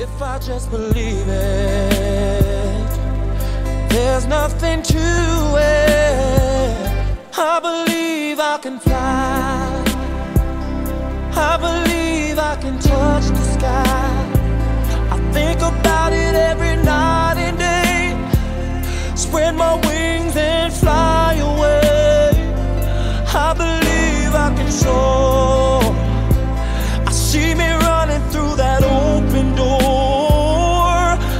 if I just believe it. There's nothing to it. I believe I can fly. I believe I can touch the sky. I think about it every night and day. Spread my wings and fly